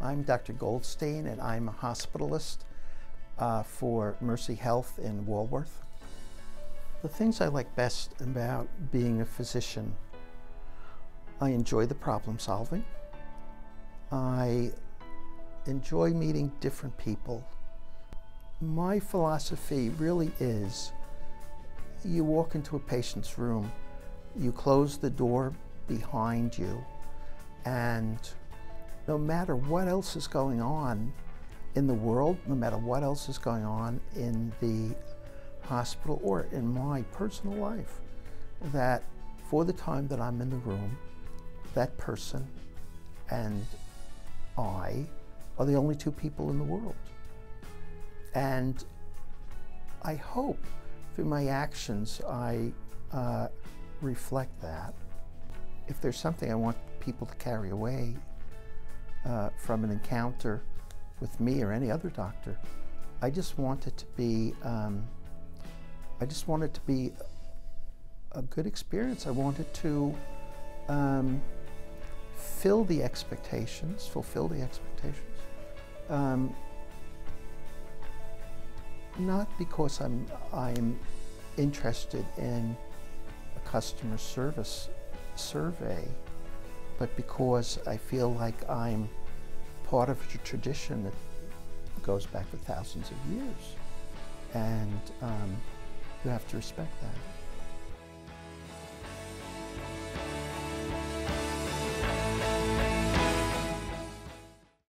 I'm Dr. Goldstein, and I'm a hospitalist uh, for Mercyhealth in Walworth. The things I like best about being a physician I enjoy the problem solving. I enjoy meeting different people. My philosophy really is you walk into a patient's room, you close the door behind you, and no matter what else is going on in the world, no matter what else is going on in the hospital or in my personal life, that for the time that I'm in the room, that person and I are the only two people in the world. And I hope through my actions I uh, reflect that. If there's something I want people to carry away uh, from an encounter with me or any other doctor, I just want it to be, um, I just want it to be a good experience. I want it to um, fill the expectations, fulfill the expectations. Um, not because I'm, I'm interested in a customer service survey, but because I feel like I'm part of a tradition that goes back for thousands of years. And um, you have to respect that.